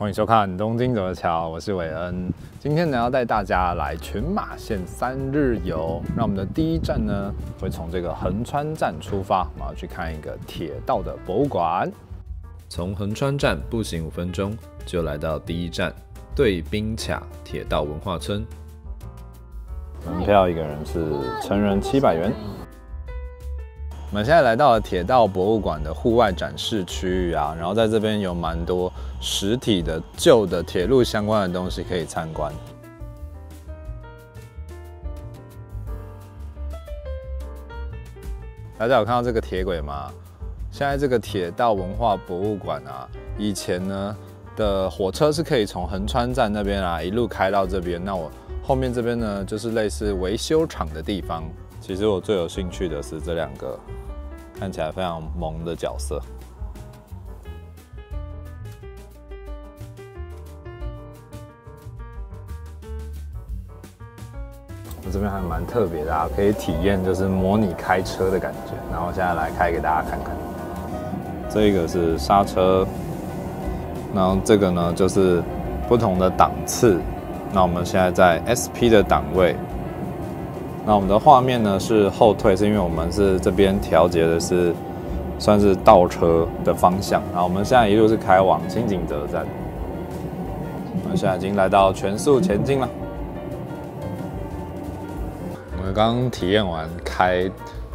欢迎收看《东京怎么瞧》，我是韦恩。今天呢，要带大家来群马县三日游。那我们的第一站呢，会从这个横川站出发，我们要去看一个铁道的博物馆。从横川站步行五分钟，就来到第一站对滨卡铁道文化村。门票一个人是成人七百元。我们现在来到了铁道博物馆的户外展示区域啊，然后在这边有蛮多实体的旧的铁路相关的东西可以参观。大家有看到这个铁轨吗？现在这个铁道文化博物馆啊，以前呢的火车是可以从横川站那边啊一路开到这边，那我后面这边呢就是类似维修厂的地方。其实我最有兴趣的是这两个。看起来非常萌的角色。我这边还蛮特别的啊，可以体验就是模拟开车的感觉。然后现在来开给大家看看。这个是刹车，然后这个呢就是不同的档次。那我们现在在 SP 的档位。那我们的画面呢是后退，是因为我们是这边调节的是算是倒车的方向。然后我们现在一路是开往清景泽站，我们现在已经来到全速前进了。我们刚体验完开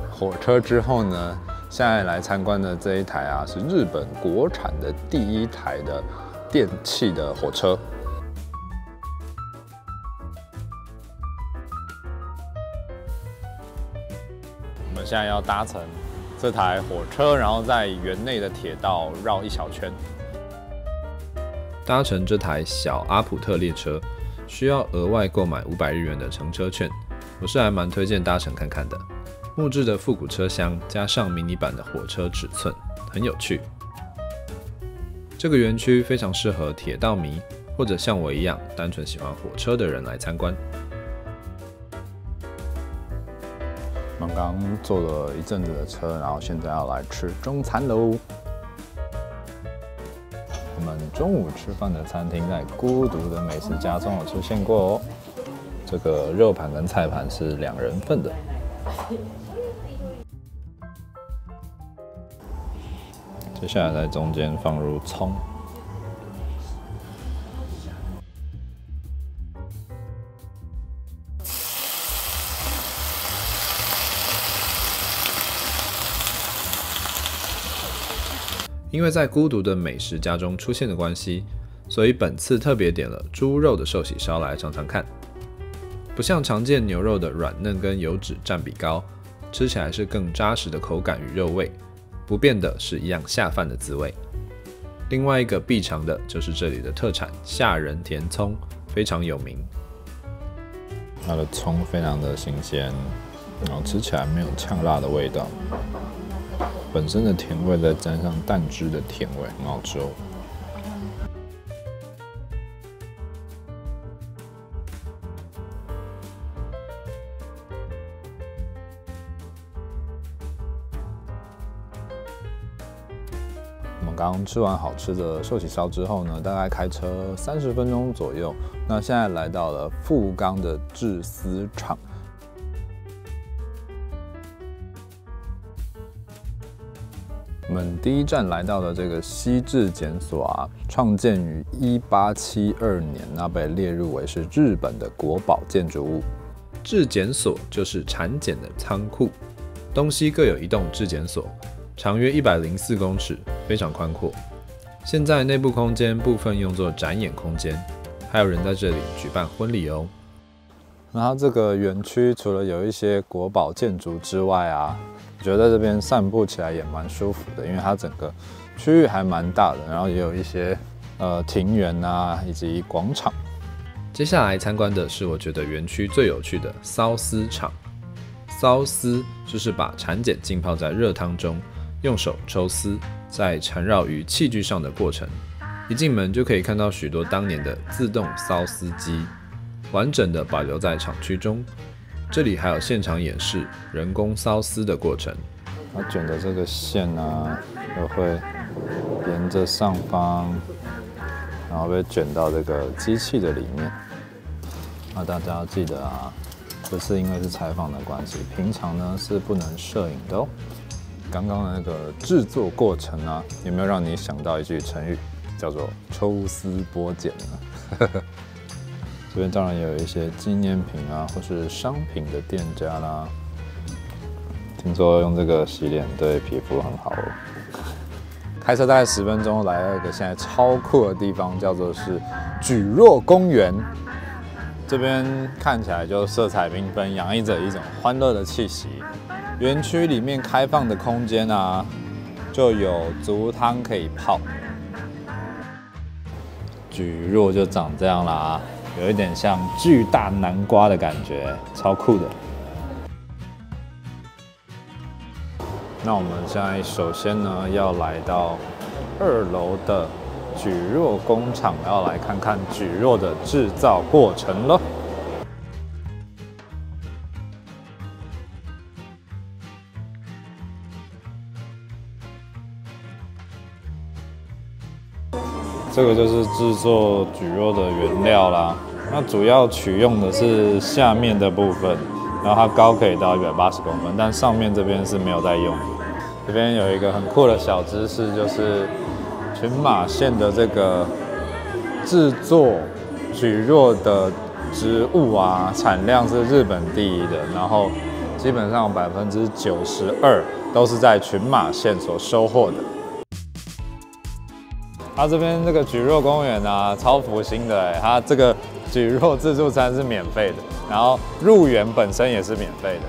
火车之后呢，现在来参观的这一台啊是日本国产的第一台的电气的火车。现在要搭乘这台火车，然后在园内的铁道绕一小圈。搭乘这台小阿普特列车需要额外购买五百日元的乘车券，我是还蛮推荐搭乘看看的。木质的复古车厢加上迷你版的火车尺寸，很有趣。这个园区非常适合铁道迷或者像我一样单纯喜欢火车的人来参观。刚刚坐了一阵子的车，然后现在要来吃中餐喽。我们中午吃饭的餐厅在孤独的美食家中有出现过哦。这个肉盘跟菜盘是两人份的。接下来在中间放入葱。因为在孤独的美食家中出现的关系，所以本次特别点了猪肉的寿喜烧来尝尝看。不像常见牛肉的软嫩跟油脂占比高，吃起来是更扎实的口感与肉味。不变的是一样下饭的滋味。另外一个必尝的就是这里的特产下仁甜葱，非常有名。它的葱非常的新鲜，然后吃起来没有呛辣的味道。本身的甜味再沾上蛋汁的甜味，很好吃哦。我们刚吃完好吃的寿喜烧之后呢，大概开车三十分钟左右，那现在来到了富冈的制丝厂。我们第一站来到的这个西制检所啊，创建于一八七二年，那被列入为是日本的国宝建筑物。制检所就是产检的仓库，东西各有一栋制检所，长约一百零四公尺，非常宽阔。现在内部空间部分用作展演空间，还有人在这里举办婚礼哦。然后这个园区除了有一些国宝建筑之外啊。觉得这边散步起来也蛮舒服的，因为它整个区域还蛮大的，然后也有一些呃庭园啊，以及广场。接下来参观的是我觉得园区最有趣的缫丝厂。缫丝就是把蚕茧浸泡在热汤中，用手抽丝，再缠绕于器具上的过程。一进门就可以看到许多当年的自动缫丝机，完整的保留在厂区中。这里还有现场演示人工缫丝的过程。它卷的这个线呢，就会沿着上方然后被卷到这个机器的里面。那大家要记得啊，这次因为是采访的关系，平常呢是不能摄影的哦。刚刚的那个制作过程呢，有没有让你想到一句成语，叫做抽丝剥茧呢？呵呵这边当然也有一些纪念品啊，或是商品的店家啦。听说用这个洗脸对皮肤很好哦。开车大概十分钟，来到一个现在超酷的地方，叫做是举若公园。这边看起来就色彩缤纷，洋溢着一种欢乐的气息。园区里面开放的空间啊，就有足汤可以泡。举若就长这样啦，有一点像巨大南瓜的感觉，超酷的。那我们现在首先呢，要来到二楼的举若工厂，要来看看举若的制造过程了。这个就是制作蒟蒻的原料啦。那主要取用的是下面的部分，然后它高可以到一百八十公分，但上面这边是没有在用。这边有一个很酷的小知识，就是群马县的这个制作蒟蒻的植物啊，产量是日本第一的，然后基本上百分之九十二都是在群马县所收获的。它这边这个蒟蒻公园啊，超福星的哎，它这个蒟蒻自助餐是免费的，然后入园本身也是免费的。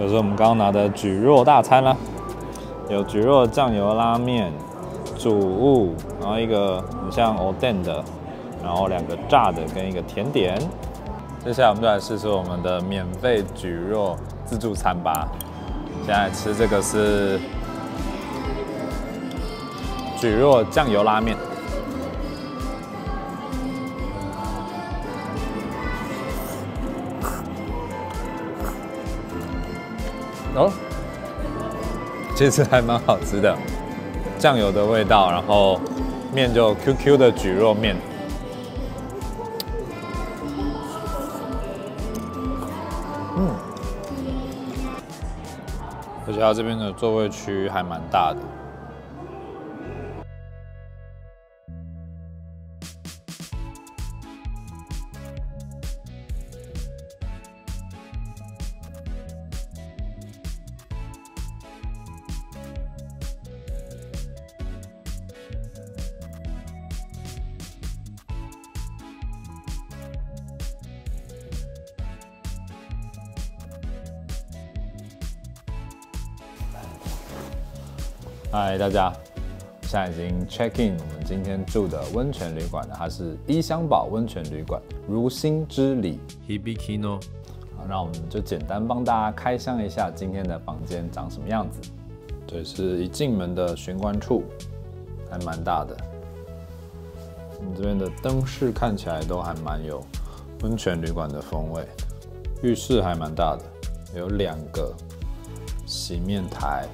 就是我们刚刚拿的蒟蒻大餐啦，有蒟蒻酱油拉面、主物，然后一个很像 o d e n 的，然后两个炸的跟一个甜点。接下来我们就来试试我们的免费蒟蒻自助餐吧。现在吃这个是蒟蒻酱油拉面，哦，其实还蛮好吃的，酱油的味道，然后面就 QQ 的蒟蒻面。家这边的座位区还蛮大的。嗨，大家，现在已经 check in 我们今天住的温泉旅馆了，它是伊香保温泉旅馆如心之里 Hibikino。好，那我们就简单帮大家开箱一下今天的房间长什么样子。这是一进门的玄关处，还蛮大的。我们这边的灯饰看起来都还蛮有温泉旅馆的风味。浴室还蛮大的，有两个洗面台。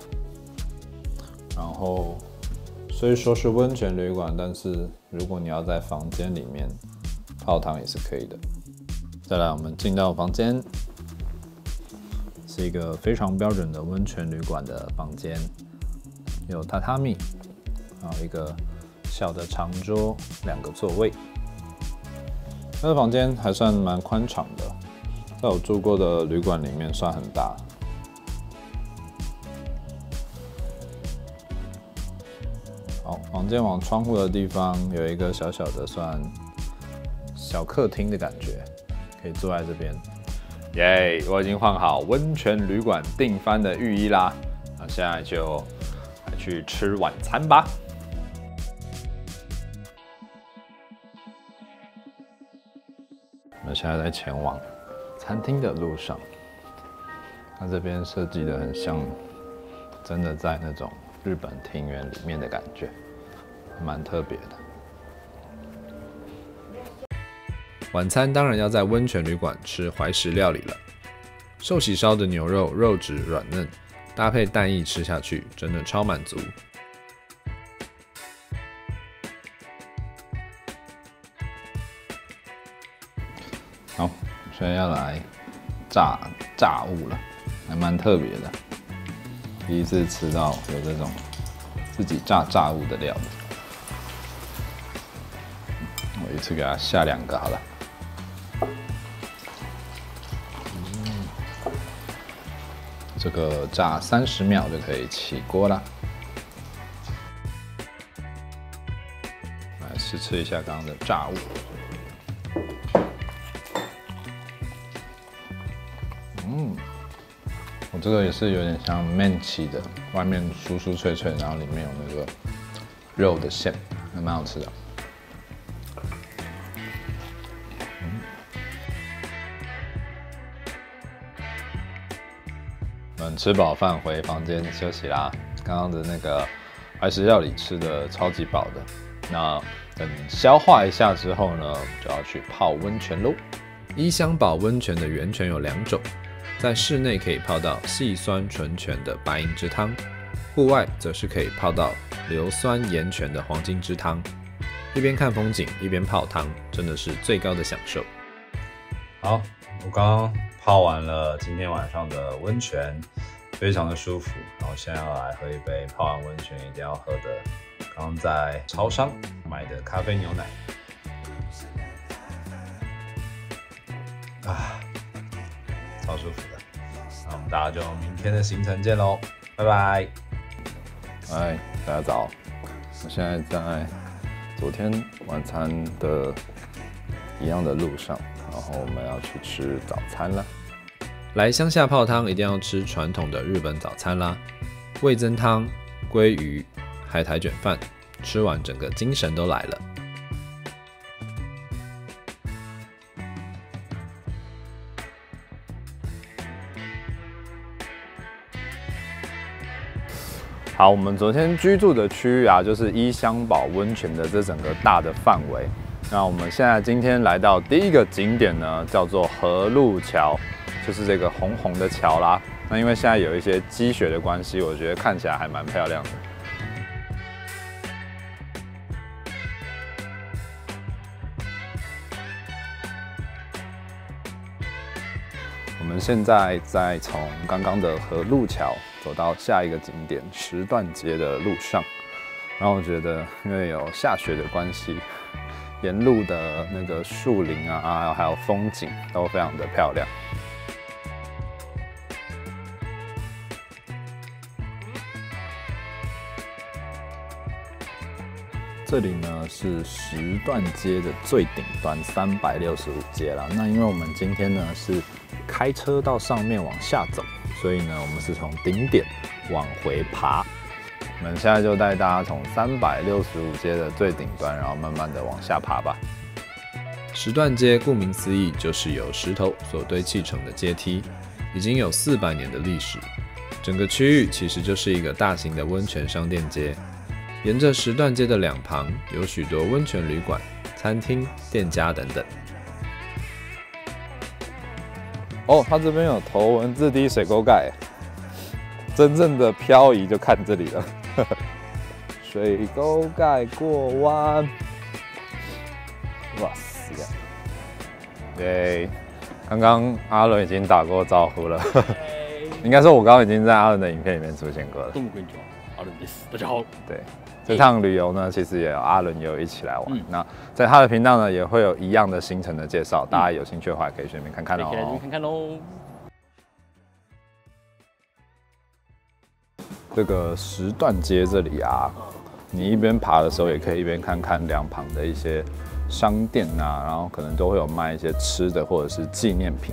然后虽说是温泉旅馆，但是如果你要在房间里面泡汤也是可以的。再来，我们进到房间，是一个非常标准的温泉旅馆的房间，有榻榻米，然后一个小的长桌，两个座位。这个房间还算蛮宽敞的，在我住过的旅馆里面算很大。房间往窗户的地方有一个小小的算小客厅的感觉，可以坐在这边。耶，我已经换好温泉旅馆订番的浴衣啦，那现在就去吃晚餐吧。我们现在在前往餐厅的路上，它这边设计的很像，真的在那种。日本庭园里面的感觉，蛮特别的。晚餐当然要在温泉旅馆吃怀石料理了。寿喜烧的牛肉肉质软嫩，搭配蛋液吃下去，真的超满足。好，现在要来炸炸物了，还蛮特别的，第一次吃到有这种自己炸炸物的料理。次给它下两个好了。这个炸三十秒就可以起锅了。来试吃一下刚刚的炸物。嗯，我这个也是有点像面起的，外面酥酥脆脆，然后里面有那个肉的馅，还蛮好吃的。嗯，吃饱饭回房间休息啦。刚刚的那个怀石料理吃的超级饱的，那等消化一下之后呢，就要去泡温泉喽。伊香保温泉的源泉有两种，在室内可以泡到细酸纯泉的白银之汤，户外则是可以泡到硫酸盐泉的黄金之汤。一边看风景一边泡汤，真的是最高的享受。好，我刚泡完了今天晚上的温泉，非常的舒服。然后现在要来喝一杯泡完温泉一定要喝的，刚刚在超商买的咖啡牛奶。啊，超舒服的。那我们大家就明天的行程见喽，拜拜。嗨，大家早，我现在在昨天晚餐的一样的路上。然后我们要去吃早餐了。来乡下泡汤，一定要吃传统的日本早餐啦！味增汤、鲑鱼、海苔卷饭，吃完整个精神都来了。好，我们昨天居住的区域啊，就是伊香保温泉的这整个大的范围。那我们现在今天来到第一个景点呢，叫做河路桥，就是这个红红的桥啦。那因为现在有一些积雪的关系，我觉得看起来还蛮漂亮的。我们现在在从刚刚的河路桥走到下一个景点石段街的路上，然后我觉得因为有下雪的关系。沿路的那个树林啊，还有风景都非常的漂亮。这里呢是十段街的最顶端，三百六十五街了。那因为我们今天呢是开车到上面往下走，所以呢我们是从顶点往回爬。我们现在就带大家从三百六十五阶的最顶端，然后慢慢的往下爬吧。石段街顾名思义，就是由石头所堆砌成的阶梯，已经有四百年的历史。整个区域其实就是一个大型的温泉商店街。沿着石段街的两旁，有许多温泉旅馆、餐厅、店家等等。哦，它这边有头文字 D 水沟盖，真正的漂移就看这里了。水沟盖过弯，哇塞！对，刚刚阿伦已经打过招呼了，应该说我刚刚已经在阿伦的影片里面出现过了。阿伦大家好。对，这趟旅游呢，其实也有阿伦也有一起来玩。那在他的频道呢，也会有一样的行程的介绍，大家有兴趣的话可以顺便看看哦。可以看看喽。这个石段街这里啊，你一边爬的时候，也可以一边看看两旁的一些商店啊，然后可能都会有卖一些吃的或者是纪念品。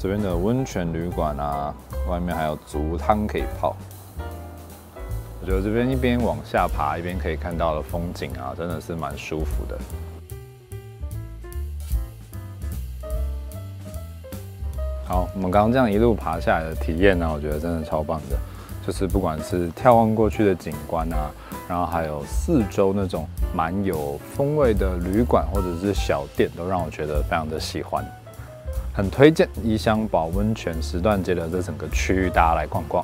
这边的温泉旅馆啊，外面还有足汤可以泡。我觉得这边一边往下爬，一边可以看到的风景啊，真的是蛮舒服的。好，我们刚刚这样一路爬下来的体验呢，我觉得真的超棒的。就是不管是眺望过去的景观啊，然后还有四周那种蛮有风味的旅馆或者是小店，都让我觉得非常的喜欢。很推荐怡香堡温泉时段街的这整个区域，大家来逛逛。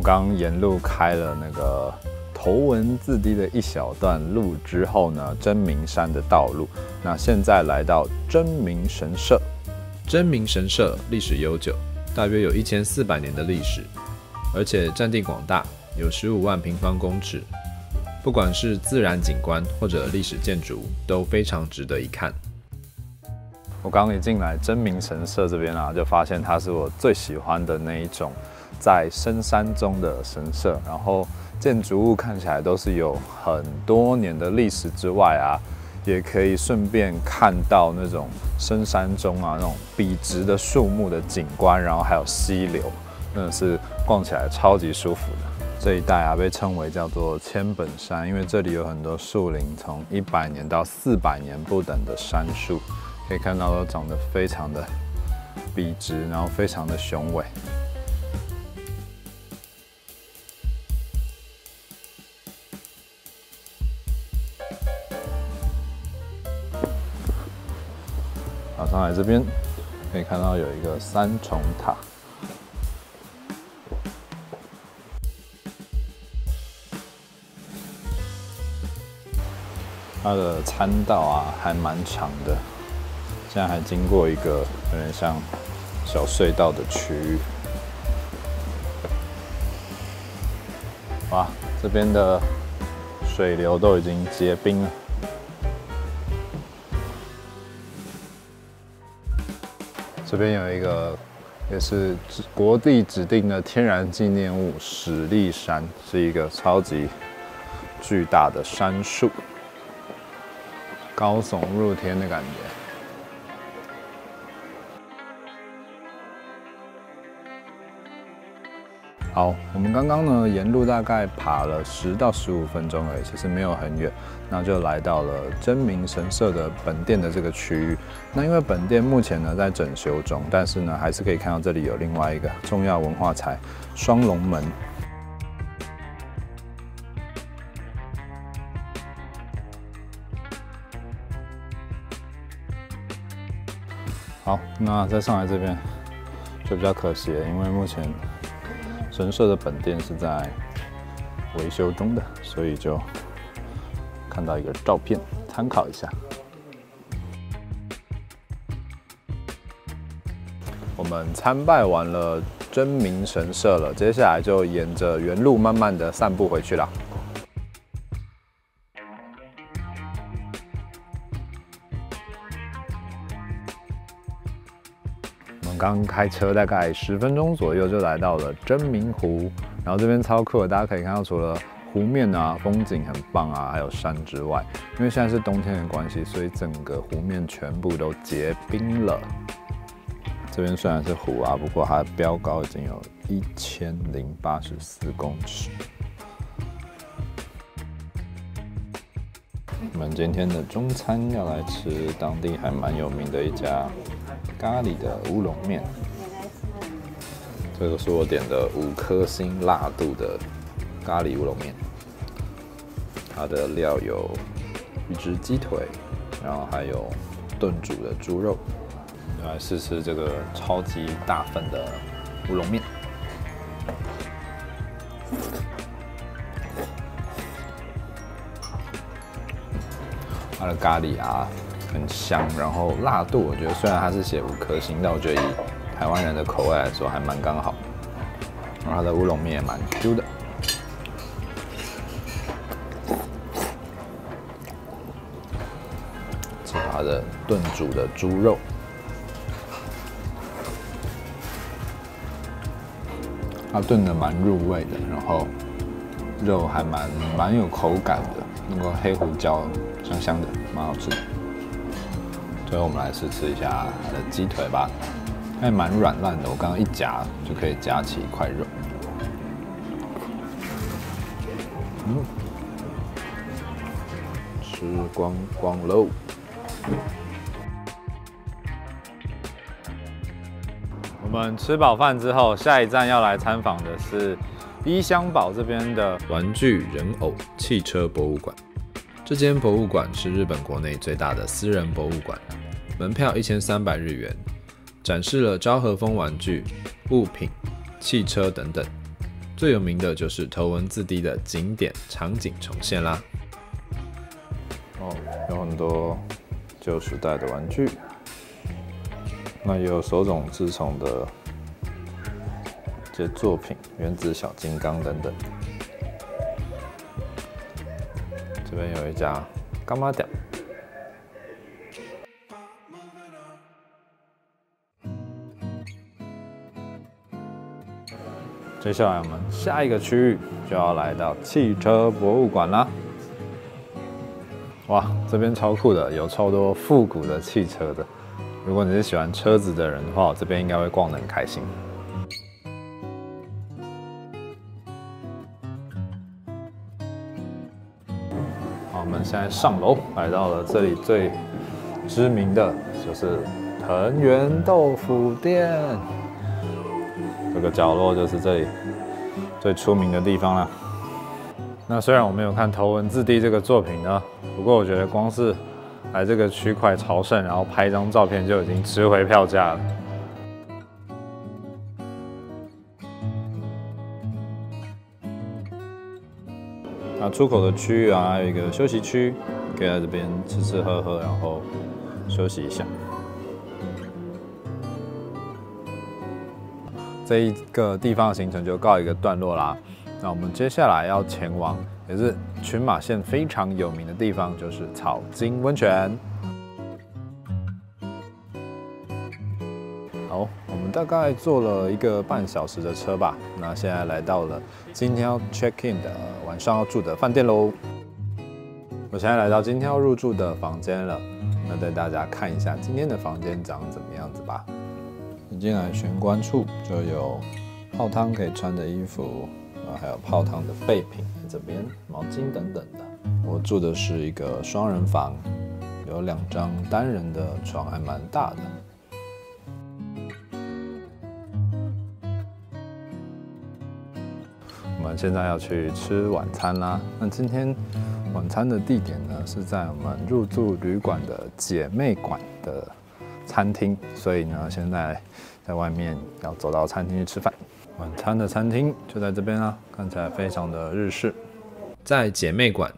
们刚沿路开了那个头文字 D 的一小段路之后呢，真名山的道路。那现在来到真名神社。真名神社历史悠久，大约有一千四百年的历史，而且占地广大，有十五万平方公尺。不管是自然景观或者历史建筑，都非常值得一看。我刚一进来真名神社这边啊，就发现它是我最喜欢的那一种，在深山中的神社。然后建筑物看起来都是有很多年的历史之外啊。也可以顺便看到那种深山中啊那种笔直的树木的景观，然后还有溪流，真的是逛起来超级舒服的。这一带啊被称为叫做千本山，因为这里有很多树林，从一百年到四百年不等的杉树，可以看到都长得非常的笔直，然后非常的雄伟。上来这边可以看到有一个三重塔，它的参道啊还蛮长的，现在还经过一个有点像小隧道的区域。哇，这边的水流都已经结冰了。这边有一个，也是国地指定的天然纪念物——史力山，是一个超级巨大的山树，高耸入天的感觉。好，我们刚刚呢沿路大概爬了十到十五分钟而已，其实没有很远，那就来到了真名神社的本店的这个区域。那因为本店目前呢在整修中，但是呢还是可以看到这里有另外一个重要文化财——双龙门。好，那再上来这边就比较可惜了，因为目前。神社的本店是在维修中的，所以就看到一个照片，参考一下。我们参拜完了真明神社了，接下来就沿着原路慢慢的散步回去了。刚开车大概十分钟左右就来到了真明湖，然后这边超酷，大家可以看到除了湖面啊风景很棒啊，还有山之外，因为现在是冬天的关系，所以整个湖面全部都结冰了。这边虽然是湖啊，不过它的标高已经有一千零八十四公尺。我们今天的中餐要来吃当地还蛮有名的一家。咖喱的乌龙面，这个是我点的五颗星辣度的咖喱乌龙面。它的料有一只鸡腿，然后还有炖煮的猪肉。来试试这个超级大份的乌龙面。它的咖喱啊。很香，然后辣度我觉得虽然它是写五颗星，但我觉得以台湾人的口味来说还蛮刚好。然后它的乌龙面也蛮 Q 的。吃它的炖煮的猪肉，它炖的蛮入味的，然后肉还蛮蛮有口感的，那个黑胡椒香香的，蛮好吃的。所以我们来试吃一下它的鸡腿吧，还蛮软烂的。我刚刚一夹就可以夹起一块肉。嗯，吃光光喽。我们吃饱饭之后，下一站要来参访的是伊香堡这边的玩具人偶汽车博物馆。这间博物馆是日本国内最大的私人博物馆，门票一千三百日元，展示了昭和风玩具、物品、汽车等等。最有名的就是头文字 D 的景点场景重现啦。哦，有很多旧时代的玩具，那也有手冢治虫的一些作品，原子小金刚等等。这边有一家干妈店。接下来我们下一个区域就要来到汽车博物馆啦。哇，这边超酷的，有超多复古的汽车的。如果你是喜欢车子的人的话，这边应该会逛得很开心。好，我们现在上楼，来到了这里最知名的就是藤原豆腐店。这个角落就是这里最出名的地方了。那虽然我没有看《头文字 D》这个作品呢，不过我觉得光是来这个区块朝圣，然后拍一张照片就已经值回票价了。那出口的区域啊，还有一个休息区，可以在这边吃吃喝喝，然后休息一下。这一个地方的行程就告一个段落啦。那我们接下来要前往，也是群马县非常有名的地方，就是草津温泉。好，我们大概坐了一个半小时的车吧。那现在来到了今天要 check in 的晚上要住的饭店喽。我现在来到今天要入住的房间了。那带大家看一下今天的房间长怎么样子吧。进来玄关处就有泡汤可以穿的衣服，啊，还有泡汤的备品这边，毛巾等等的。我住的是一个双人房，有两张单人的床，还蛮大的。我们现在要去吃晚餐啦。那今天晚餐的地点呢是在我们入住旅馆的姐妹馆的餐厅，所以呢现在在外面要走到餐厅去吃饭。晚餐的餐厅就在这边啦，看起来非常的日式。在姐妹馆，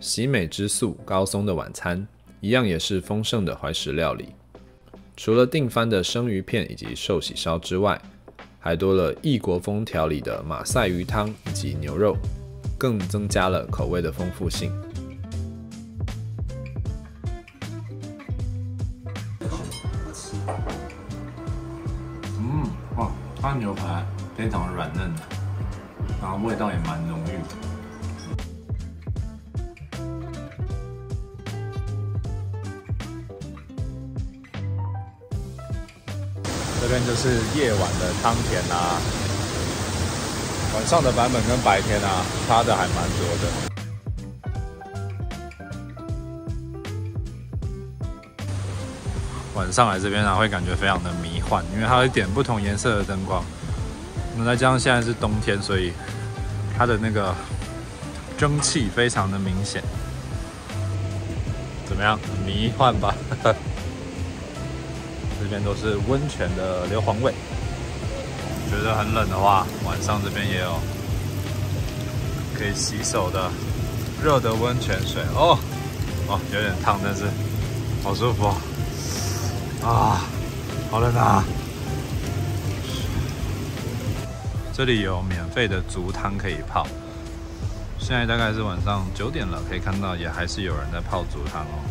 喜美之宿高松的晚餐一样也是丰盛的怀石料理，除了定番的生鱼片以及寿喜烧之外，还多了异国风调理的马赛鱼汤以及牛肉，更增加了口味的丰富性。非常软嫩，然后味道也蛮浓郁的。这边就是夜晚的汤田啦、晚上的版本跟白天啊差的还蛮多的。晚上来这边啊，会感觉非常的迷幻，因为它会点不同颜色的灯光。那再加上现在是冬天，所以它的那个蒸汽非常的明显。怎么样？迷幻吧？这边都是温泉的硫磺味。觉得很冷的话，晚上这边也有可以洗手的热的温泉水哦。哦，有点烫，但是好舒服哦。啊，好冷啊！这里有免费的足汤可以泡。现在大概是晚上九点了，可以看到也还是有人在泡足汤哦。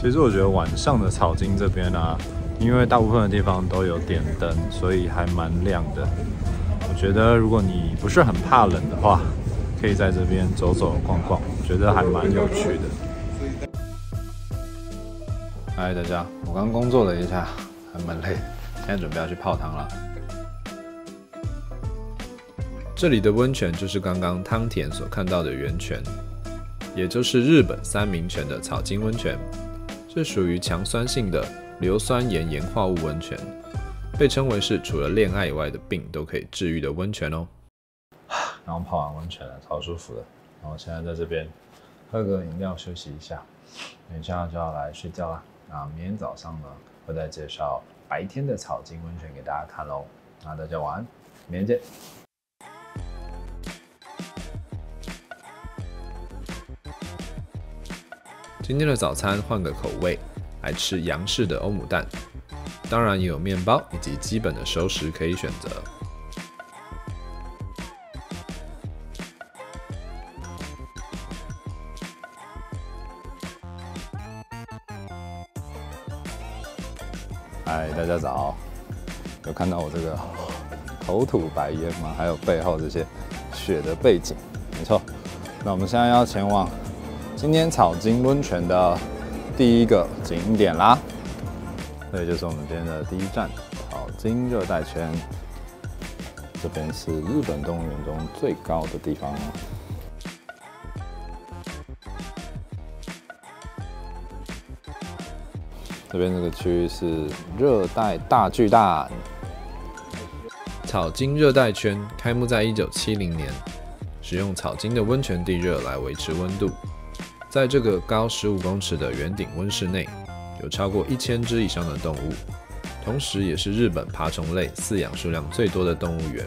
其实我觉得晚上的草津这边啊，因为大部分的地方都有点灯，所以还蛮亮的。我觉得如果你不是很怕冷的话，可以在这边走走逛逛，觉得还蛮有趣的。嗨，大家，我刚工作了一下，还蛮累，现在准备要去泡汤了。这里的温泉就是刚刚汤田所看到的源泉，也就是日本三名泉的草津温泉，是属于强酸性的硫酸盐盐化物温泉，被称为是除了恋爱以外的病都可以治愈的温泉哦。然后泡完温泉了，超舒服的。然后现在在这边喝个饮料休息一下，等一下就要来睡觉啦。那明天早上呢，会再介绍白天的草金温泉给大家看喽。那大家晚安，明天见。今天的早餐换个口味，来吃洋式的欧姆蛋，当然也有面包以及基本的熟食可以选择。大家早！有看到我这个口吐白烟吗？还有背后这些雪的背景，没错。那我们现在要前往今天草金温泉的第一个景点啦。这里就是我们今天的第一站——草金热带圈。这边是日本动物园中最高的地方。这边这个区域是热带大巨蛋。草金热带圈开幕在一九七零年，使用草金的温泉地热来维持温度。在这个高十五公尺的圆顶温室内，有超过一千只以上的动物，同时也是日本爬虫类饲养数量最多的动物园。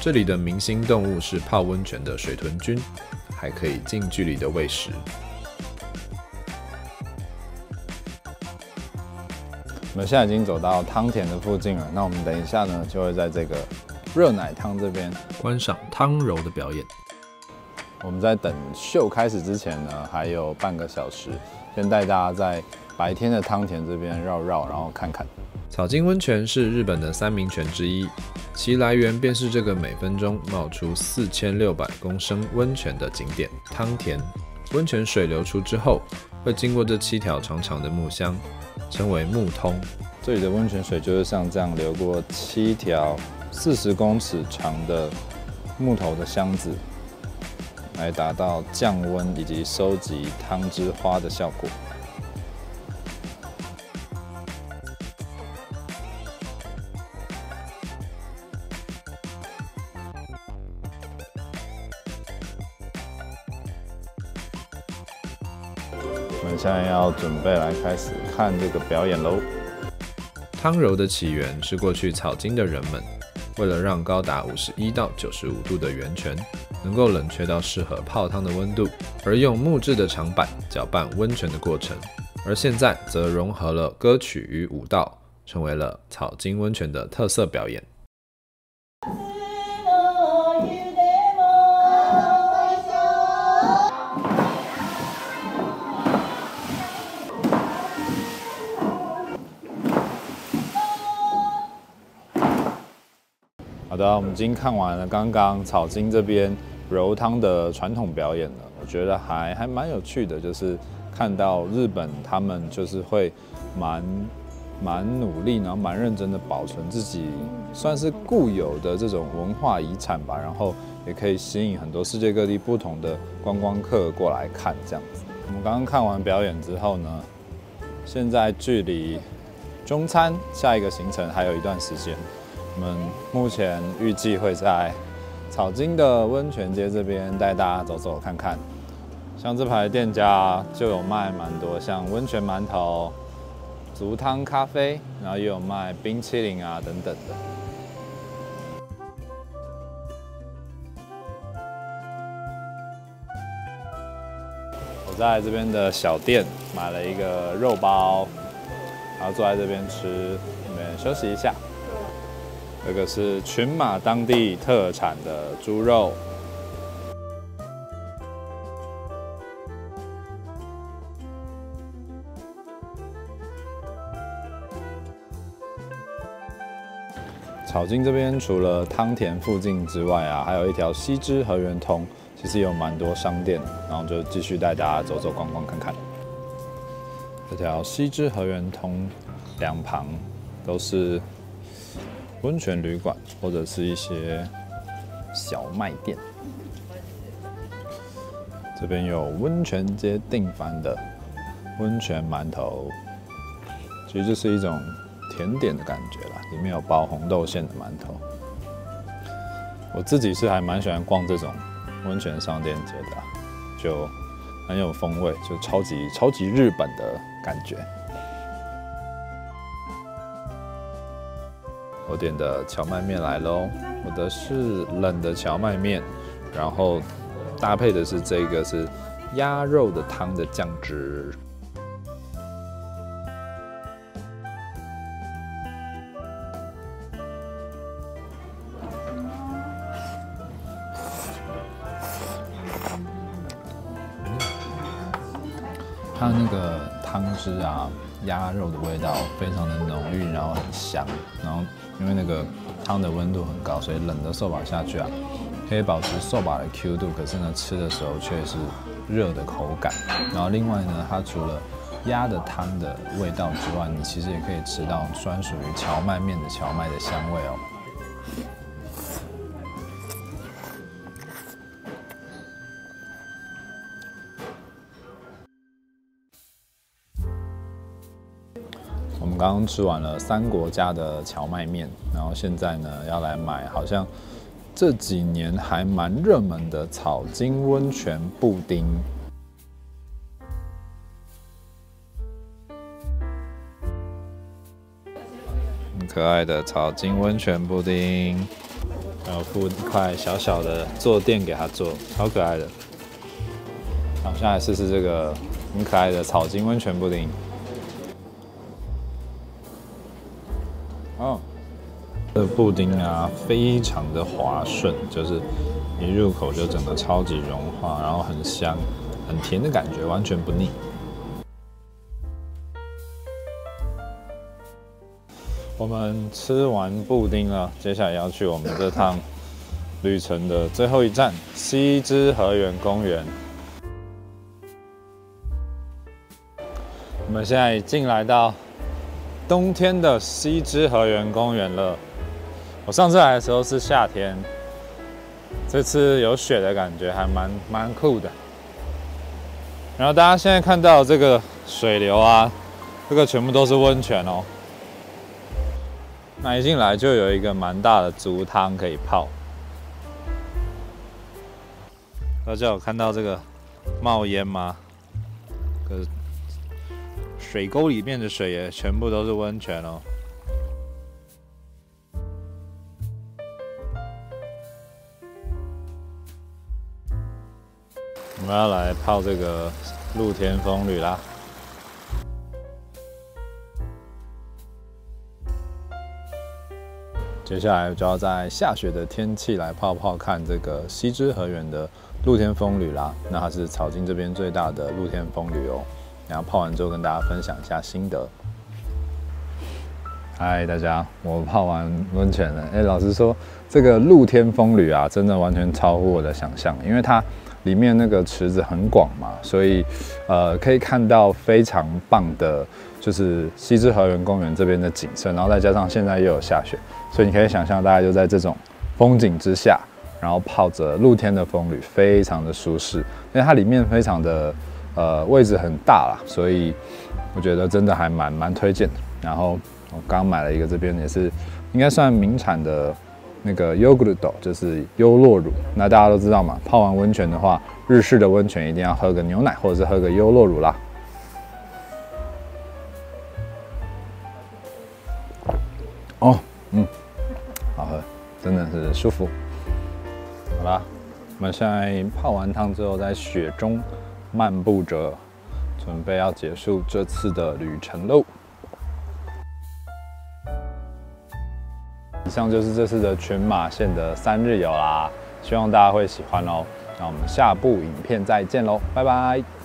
这里的明星动物是泡温泉的水豚菌，还可以近距离的喂食。们现在已经走到汤田的附近了，那我们等一下呢，就会在这个热奶汤这边观赏汤柔的表演。我们在等秀开始之前呢，还有半个小时，先带大家在白天的汤田这边绕绕，然后看看。草金温泉是日本的三名泉之一，其来源便是这个每分钟冒出四千六百公升温泉的景点汤田。温泉水流出之后，会经过这七条长长的木箱。称为木通，这里的温泉水就是像这样流过七条四十公尺长的木头的箱子，来达到降温以及收集汤汁花的效果。现在要准备来开始看这个表演喽。汤柔的起源是过去草金的人们为了让高达五十一到九十五度的源泉能够冷却到适合泡汤的温度，而用木质的长板搅拌温泉的过程。而现在则融合了歌曲与舞蹈，成为了草金温泉的特色表演。好的，我们已经看完了刚刚草金这边揉汤的传统表演了，我觉得还还蛮有趣的，就是看到日本他们就是会蛮蛮努力，然后蛮认真的保存自己算是固有的这种文化遗产吧，然后也可以吸引很多世界各地不同的观光客过来看这样子。我们刚刚看完表演之后呢，现在距离中餐下一个行程还有一段时间。我们目前预计会在草金的温泉街这边带大家走走看看，像这排店家就有卖蛮多，像温泉馒头、足汤咖啡，然后也有卖冰淇淋啊等等的。我在这边的小店买了一个肉包，然后坐在这边吃，你们休息一下。这个是群马当地特产的猪肉。草津这边除了汤田附近之外啊，还有一条西之河原通，其实有蛮多商店，然后就继续带大家走走逛逛看看。这条西之河原通两旁都是。温泉旅馆或者是一些小卖店，这边有温泉街定番的温泉馒头，其实就是一种甜点的感觉啦，里面有包红豆馅的馒头。我自己是还蛮喜欢逛这种温泉商店街的，就很有风味，就超级超级日本的感觉。我点的荞麦面来喽，我的是冷的荞麦面，然后搭配的是这个是鸭肉的汤的酱汁。它那个汤汁啊，鸭肉的味道非常的浓郁，然后很香，然后因为那个汤的温度很高，所以冷的寿把下去啊，可以保持寿把的 Q 度，可是呢吃的时候却是热的口感。然后另外呢，它除了鸭的汤的味道之外，你其实也可以吃到专属于荞麦面的荞麦的香味哦。刚刚吃完了三国家的荞麦面，然后现在呢要来买好像这几年还蛮热门的草金温泉布丁。很可爱的草金温泉布丁，然后附一块小小的坐垫给它坐，超可爱的。好，现在来试试这个很可爱的草金温泉布丁。哦，这布丁啊，非常的滑顺，就是一入口就整个超级融化，然后很香，很甜的感觉，完全不腻。我们吃完布丁了，接下来要去我们这趟旅程的最后一站——西之河园公园。我们现在已经来到冬天的西之河园公园了。我上次来的时候是夏天，这次有雪的感觉，还蛮蛮酷的。然后大家现在看到这个水流啊，这个全部都是温泉哦。那一进来就有一个蛮大的竹汤可以泡。大家有看到这个冒烟吗？可是水沟里面的水也全部都是温泉哦。我们要来泡这个露天风吕啦。接下来就要在下雪的天气来泡泡看这个西之河园的露天风吕啦。那它是草津这边最大的露天风吕哦。然后泡完之后跟大家分享一下心得。嗨，大家，我泡完温泉了。哎，老实说，这个露天风吕啊，真的完全超乎我的想象，因为它里面那个池子很广嘛，所以呃可以看到非常棒的，就是西之河园公园这边的景色。然后再加上现在又有下雪，所以你可以想象，大家就在这种风景之下，然后泡着露天的风吕，非常的舒适。因为它里面非常的呃位置很大啦，所以我觉得真的还蛮蛮推荐的。然后我刚买了一个，这边也是应该算名产的那个 yogurt，就是优酪乳。那大家都知道嘛，泡完温泉的话，日式的温泉一定要喝个牛奶或者是喝个优酪乳啦。哦，嗯，好喝，真的是舒服。好啦，我们现在泡完汤之后，在雪中漫步着，准备要结束这次的旅程喽。以上就是这次的群马县的三日游啦，希望大家会喜欢哦。那我们下部影片再见喽，拜拜。